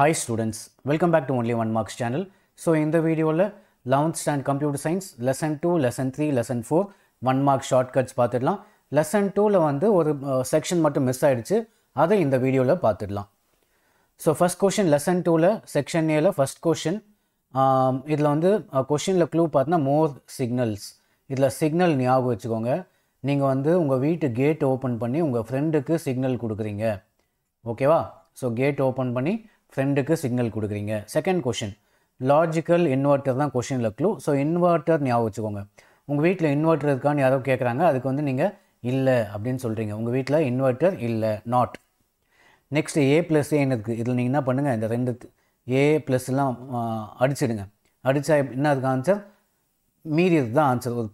Hi students welcome back to only one marks channel so இந்த வீடியோவில் eleventh standard computer science lesson two lesson three lesson four one mark shortcuts பார்த்துடலாம் lesson டூவில் வந்து ஒரு section மட்டும் miss ஆகிடுச்சு அதை இந்த வீடியோவில் பார்த்துடலாம் ஸோ ஃபஸ்ட் கொஷின் லெசன் டூவில் செக்ஷன் ஏல ஃபஸ்ட் கொஷின் இதில் வந்து கொஷினில் க்ளூ பார்த்தீங்கன்னா மோர் சிக்னல்ஸ் இதில் சிக்னல் ஞாபகம் வச்சுக்கோங்க. நீங்கள் வந்து உங்கள் வீட்டு கேட் ஓப்பன் பண்ணி உங்கள் ஃப்ரெண்டுக்கு சிக்னல் கொடுக்குறீங்க. ஓகேவா ஸோ கேட் ஓப்பன் பண்ணி ஃப்ரெண்டுக்கு சிக்னல் கொடுக்குறீங்க. செகண்ட் கொஷின் லாஜிக்கல் இன்வெர்ட்டர் தான் கொஷினில் க்ளூ ஸோ இன்வெர்ட்டர் ஞாபகம் வச்சுக்கோங்க. உங்கள் வீட்டில் இன்வெர்ட்டர் இருக்கான்னு யாரோ கேட்குறாங்க அதுக்கு வந்து நீங்கள் இல்லை அப்படின்னு சொல்கிறீங்க உங்கள் வீட்டில் இன்வெர்ட்டர் இல்லை நாட் நெக்ஸ்ட் ஏ ப்ளஸ் ஏன்னு இருக்குது இதில் நீங்கள் என்ன பண்ணுங்கள் இந்த ரெண்டு ஏ ப்ளஸ்லாம் அடிச்சிடுங்க. அடித்தா என்ன அதுக்கு ஆன்சர் மீறி தான் ஆன்சர் ஒரு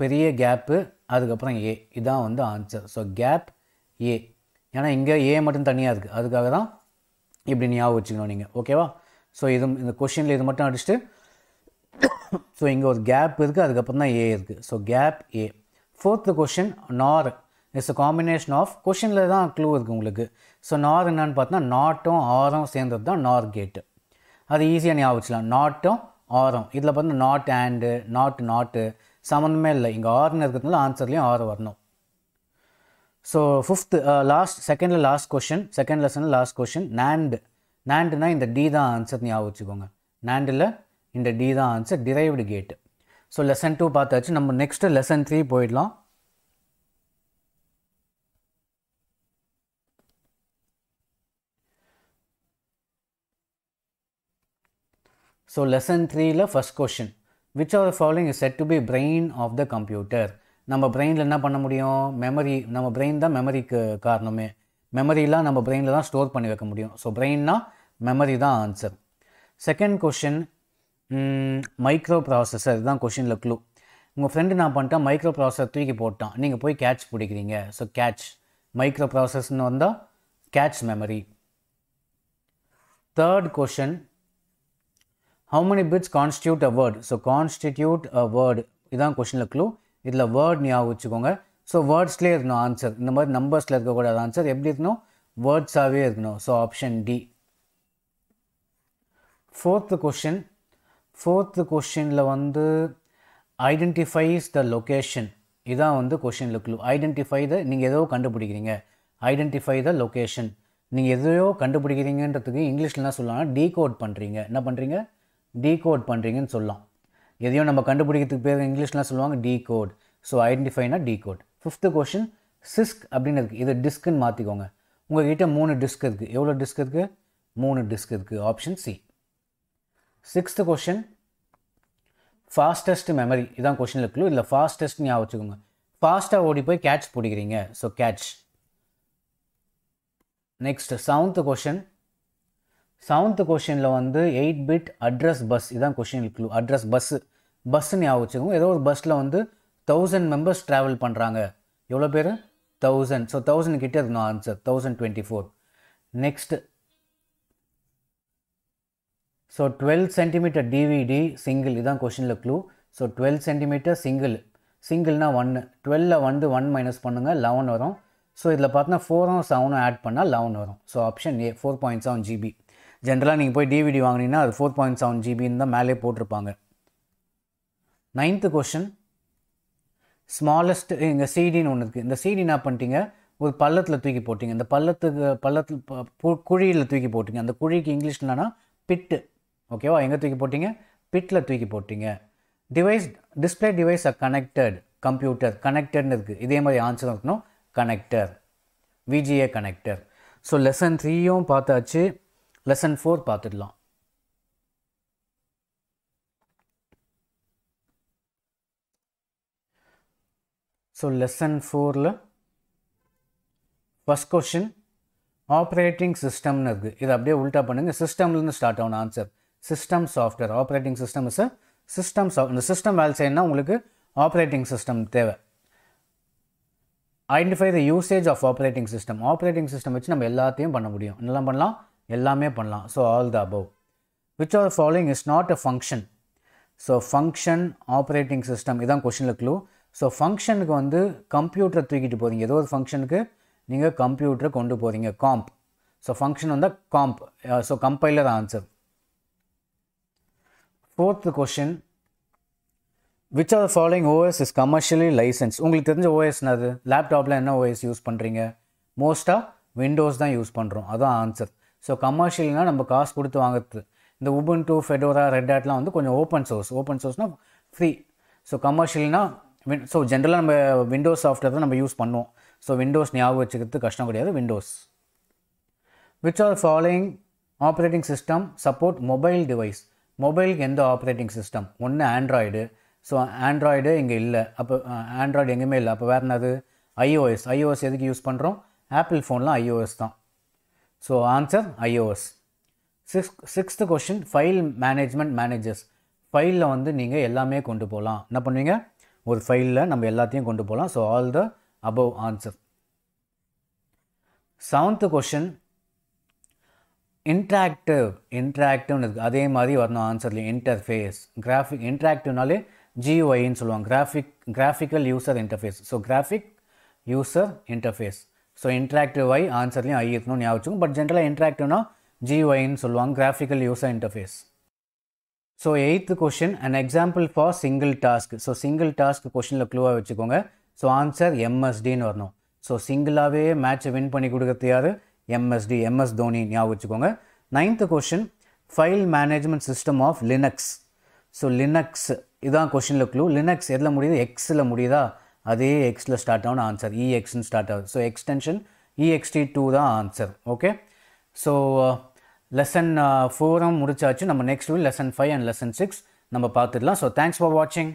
பெரிய கேப்பு அதுக்கப்புறம் ஏ இதான் வந்து ஆன்சர் ஸோ கேப் ஏ ஏன்னா இங்கே ஏ மட்டும் தனியாக இருக்குது அதுக்காக தான் இப்படி ஞாபகம் வச்சுக்கணும் நீங்கள் ஓகேவா ஸோ இது இந்த கொஷினில் இது மட்டும் அடிச்சுட்டு ஸோ இங்கே ஒரு கேப் இருக்குது அதுக்கப்புறம் தான் ஏ இருக்குது so gap A fourth question nor it's a combination of கொஷினில் தான் க்ளூ இருக்குது உங்களுக்கு. ஸோ நார் என்னன்னு பார்த்தோன்னா நாட்டும் ஆரம் சேர்ந்தது தான் நார் கேட்டு அது ஈஸியாக ஞாபகம் வச்சுக்கலாம். நாட்டும் ஆரம் இதில் பார்த்தா நாட் ஆண்டு நாட் நாட்டு சம்மந்தமே இல்லை. இங்கே ஆறுன்னு இருக்கிறதுனால ஆன்சர்லேயும் ஆறு வரணும். ஸோ ஃபிஃப்த் லாஸ்ட் செகண்டில் லாஸ்ட் கொஷின் செகண்ட் லெசனில் லாஸ்ட் கொஷின் நாண்டு நேண்டுனா இந்த டி தான் ஆன்சர் ஞாபகம் வச்சுக்கோங்க. நாண்டில் இந்த டி தான் ஆன்சர் டிரைவ்டு கேட்டு ஸோ லெசன் டூ பார்த்தாச்சு. நம்ம நெக்ஸ்ட்டு லெசன் த்ரீ போயிடலாம். ஸோ லெசன் த்ரீயில் first question which are following is set to be brain of the computer நம்ம பிரெயினில் என்ன பண்ண முடியும்? மெமரி நம்ம பிரெயின் தான் மெமரிக்கு காரணமே. மெமரிலாம் நம்ம பிரெயினில் தான் ஸ்டோர் பண்ணி வைக்க முடியும். ஸோ பிரெயின்னா மெமரி தான் answer second question micro processor இதுதான் கொஷினில் க்ளூ உங்கள் ஃப்ரெண்டு நான் பண்ணிட்டேன் மைக்ரோ ப்ராசஸர் தூக்கி போட்டான். நீங்கள் போய் கேட்ச் பிடிக்கிறீங்க. ஸோ கேட்ச் மைக்ரோ ப்ராசஸ்ன்னு வந்தால் cache memory third question how many bits constitute a word so constitute a word இதான் கொஷினில் க்ளூ இதில் வேர்ட் ஞாபகம் வச்சுக்கோங்க. ஸோ வேர்ட்ஸ்லேயே இருக்கணும் ஆன்சர் இந்த மாதிரி நம்பர்ஸில் இருக்கக்கூடாது ஆன்சர் எப்படி இருக்கணும்? வேர்ட்ஸாகவே இருக்கணும். So option D fourth question fourth கொஷினில் வந்து ஐடென்டிஃபைஸ் த லொக்கேஷன் இதான் வந்து கொஷினில் க்ளூ ஐடென்டிஃபை த நீங்கள் ஏதோ கண்டுபிடிக்கிறீங்க. ஐடென்டிஃபை த லொக்கேஷன் நீங்கள் எதையோ கண்டுபிடிக்கிறீங்கன்றதுக்கு இங்கிலீஷில் என்ன சொல்லலாம்னா டீகோட் பண்ணுறீங்க என்ன பண்ணுறீங்க டீகோட் பண்ணுறீங்கன்னு சொல்லலாம். எதையோ நம்ம கண்டுபிடிக்கிறதுக்கு பேர் இங்கிலீஷ்லாம் சொல்லுவாங்க டி கோட் ஸோ ஐடென்டிஃபைனா D code fifth question CISC அப்படின்னு இருக்குது இது டிஸ்க்குன்னு மாற்றிக்கோங்க உங்கள்கிட்ட மூணு டிஸ்க் இருக்குது எவ்வளோ டிஸ்க் இருக்குது மூணு டிஸ்க் இருக்குது option C sixth question fastest memory இதான் கொஷினில் இருக்குல்ல இல்லை ஃபாஸ்டஸ்ட் ஞாபகம் வச்சுக்கோங்க. ஃபாஸ்ட்டாக ஓடி போய் கேட்ச் பிடிக்கிறீங்க. So cache next seventh question seventh கொஷினில் வந்து எயிட் பிட் அட்ரஸ் பஸ் இதான் கொஷின் க்ளூ அட்ரஸ் பஸ்ஸு பஸ்ஸுன்னு ஞாபகம் வச்சுக்கோங்க. ஏதோ ஒரு பஸ்ஸில் வந்து தௌசண்ட் மெம்பர்ஸ் ட்ராவல் பண்ணுறாங்க எவ்வளோ பேர்? தௌசண்ட் ஸோ தௌசண்ட் கிட்டே இருக்கணும் answer thousand twenty four next so twelve centimetre DVD single இதான் question clue so twelve centimetre single சிங்கிள்னா ஒன்று டுவெல்ல வந்து ஒன் மைனஸ் பண்ணுங்கள் லெவன் வரும். ஸோ இதில் பார்த்தோன்னா ஃபோரும் செவனும் ஆட் பண்ணால் லெவன் வரும். So option A four point seven GB ஜென்ரலாக நீங்கள் போய் டிவிடி வாங்கினீங்கன்னா அது ஃபோர் பாயிண்ட் செவன் ஜிபின்னு தான் மேலே போட்டிருப்பாங்க. நைன்த்து கொஷின் ஸ்மாலஸ்ட் இங்கே சிடின்னு ஒன்று இருக்குது இந்த சிடி என்ன பண்ணிட்டீங்க? ஒரு பள்ளத்தில் தூக்கி போட்டிங்க. இந்த பள்ளத்துக்கு பள்ளத்தில் பு- குழியில் தூக்கி போட்டிங்க. அந்த குழிக்கு இங்கிலீஷ் என்னன்னா பிட்டு ஓகேவா எங்கே தூக்கி போட்டிங்க? பிட்டில் தூக்கி போட்டிங்க. Device display device a connected computer கனெக்டட்னு இருக்குது இதே மாதிரி ஆன்சர் இருக்கணும். Connector VGA connector so lesson த்ரீயும் பார்த்தாச்சு. லெசன் ஃபோர் பார்த்துடலாம். ஸோ லெசன் ஃபோரில் ஃபஸ்ட் கொஷின் ஆப்ரேட்டிங் சிஸ்டம்னு இருக்குது இதை அப்படியே உல்ட்டா பண்ணுங்கள் சிஸ்டம்லேருந்து ஸ்டார்ட் ஆகணும் answer system software operating system is system soft இந்த சிஸ்டம் வேலை செய்யணும்னா உங்களுக்கு ஆப்ரேட்டிங் சிஸ்டம் தேவை. Identify the usage of operating system operating system வச்சு நம்ம எல்லாத்தையும் பண்ண முடியும். என்னெல்லாம் பண்ணலாம்? எல்லாமே பண்ணலாம். So all the above which are following is not a function so function operating system இதான் கொஷினில் க்ளூ ஸோ ஃபங்க்ஷனுக்கு வந்து கம்ப்யூட்டரை தூக்கிட்டு போகிறீங்க ஏதோ ஒரு ஃபங்க்ஷனுக்கு நீங்கள் கம்ப்யூட்டரை கொண்டு போகிறீங்க காம்ப் ஸோ ஃபங்க்ஷன் வந்தால் comp so compiler answer fourth question which are following OS is commercially license உங்களுக்கு தெரிஞ்ச ஓஎஸ் லேப்டாப்பில் என்ன ஓஎஸ் யூஸ் பண்ணுறீங்க மோஸ்ட்டாக விண்டோஸ் தான் யூஸ் பண்ணுறோம் அதுதான் ஆன்சர் ஸோ கமர்ஷியல்னால் நம்ம காசு கொடுத்து வாங்குறது. இந்த உபன் டூ ஃபெடோரா ரெட் ஆட்லாம் வந்து கொஞ்சம் ஓப்பன் சோர்ஸ் ஓப்பன் சோர்ஸ்னால் ஃப்ரீ ஸோ கமர்ஷியல்னால் வின் ஸோ ஜென்ரலாக நம்ம விண்டோஸ் சாஃப்ட்வேர் தான் நம்ம யூஸ் பண்ணுவோம். ஸோ விண்டோஸ் ஞாபகம் வச்சுக்கிறது கஷ்டம் கிடையாது Windows which are following operating system support mobile device மொபைலுக்கு எந்த ஆப்ரேட்டிங் சிஸ்டம் ஒன்று ஆண்ட்ராய்டு ஸோ ஆண்ட்ராய்டு இங்கே இல்லை. அப்போ ஆண்ட்ராய்டு எங்கேயுமே இல்லை. அப்போ வேறு என்னது? ஐஓஎஸ் ஐஓஎஸ் எதுக்கு யூஸ் பண்ணுறோம் ஆப்பிள் ஃபோன்லாம் ஐஓஎஸ் தான். So answer iOS six sixth question file management managers ஃபைலில் வந்து நீங்கள் எல்லாமே கொண்டு போகலாம் என்ன பண்ணுவீங்க? ஒரு ஃபைலில் நம்ம எல்லாத்தையும் கொண்டு போகலாம் so all the above answer seventh question interactive இன்ட்ராக்டிவ்னு இருக்குது அதே மாதிரி வரணும் ஆன்சர்லேயும் இன்டர்ஃபேஸ் கிராஃபிக் இன்ட்ராக்டிவ்னாலே ஜியூஐன்னு சொல்லுவாங்க. Graphic graphical user interface so graphic user interface so interactive I ஆன்சர்லையும் I இருக்கணும்னு ஞாபகம் பட் ஜென்ரலாக இன்ட்ராக்டிவ்னா ஜியூஐன்னு சொல்லுவாங்க graphical user interface so eighth question and example for single task so single task கொஷினில் க்ளூவாக வச்சுக்கோங்க. ஸோ ஆன்சர் எம்எஸ்டின்னு வரணும். ஸோ சிங்கிளாகவே மேட்ச்சை வின் பண்ணி கொடுக்குறது யார்? எம்எஸ்டி எம்எஸ் தோனி ஞாபகம் வச்சுக்கோங்க. Ninth question file management system of Linux so Linux இதான் கொஷினில் க்ளூ லினக்ஸ் எதில் முடியுது? எக்ஸில் முடியுதா? அதே எக்ஸில் ஸ்டார்ட் ஆகணும் ஆன்சர் இஎக்ஸ்னு ஸ்டார்ட் ஆகுது. ஸோ எக்ஸ்டென்ஷன் இஎக்ஸ்டி டூ தான் ஆன்சர் ஓகே ஸோ லெசன் ஃபோரும் முடிச்சாச்சு. நம்ம next week lesson five and lesson six நம்ம பார்த்துடலாம். ஸோ தேங்க்ஸ் ஃபார் வாட்சிங்